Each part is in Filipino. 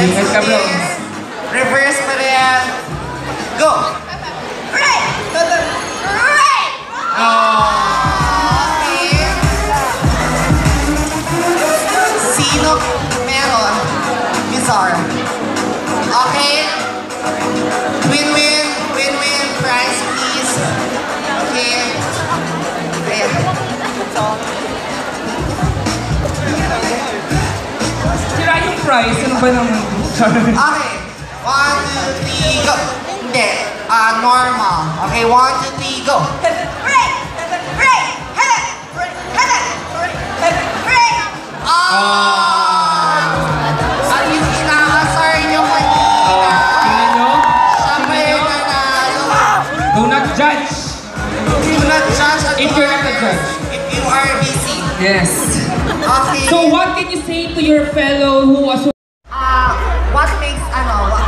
Ingat ka, bro. Reverse pa rin. Go! Right! Right! Okay. Sino meron? Bizarre. Okay? Win-win. Win-win. Prize, please. Okay. Ayan. Price. Ano ba naman? Okay. One, two, three, go. Hindi. Ah, normal. Okay, one, two, three, go. Ah! Kanina. Tingnan nyo. Siya pa yung nanalo. Do not judge. Do not judge If you're not a judge. If you are busy. Yes. Okay. So what can you say to your fellow who was Ah, what makes, ano, what,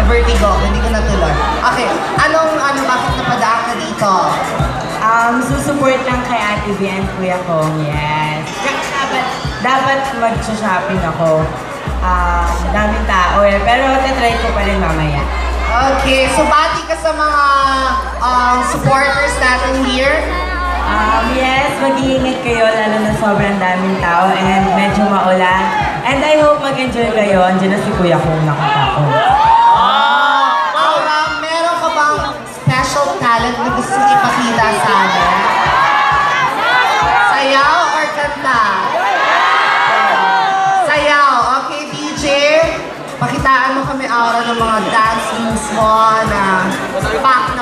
na vertigo, hindi ko natuloy. Okay, anong, ano, bakit napadaan ka dito? Um, susupport lang kay Ate V and Kuya Kong, yes. Dapat, dapat mag-shopping ako. Um, daming tao eh, pero tatry ko pa rin mamaya. Okay, so bati ka sa mga um, supporters natin here. Um, yes, mag-iingat kayo lalo na sobrang daming tao and medyo maulan. And I hope mag-enjoy kayo. Andiyan na si Kuya Kong nakita ko. Paula, meron ka bang special talent na gusto ipakita sa amin? Sayaw or kanta? Sayaw. Okay, DJ. Pakitaan mo kami aura ng mga dance moves mo na pak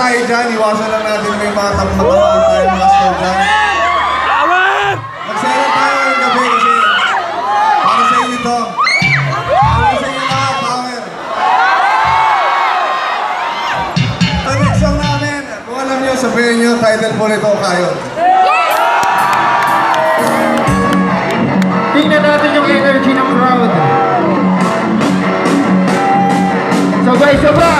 tayo dyan, iwasan lang natin may mga tapatawaan tayo mga slogan. Magsaya tayo ng gabi kasi para sa inyo ito. Para sa inyo lahat, power. Ang next song namin, kung sabihin nyo, title po nito, kayo. Tingnan natin yung energy ng crowd. Sabay-sabay!